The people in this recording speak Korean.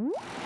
음?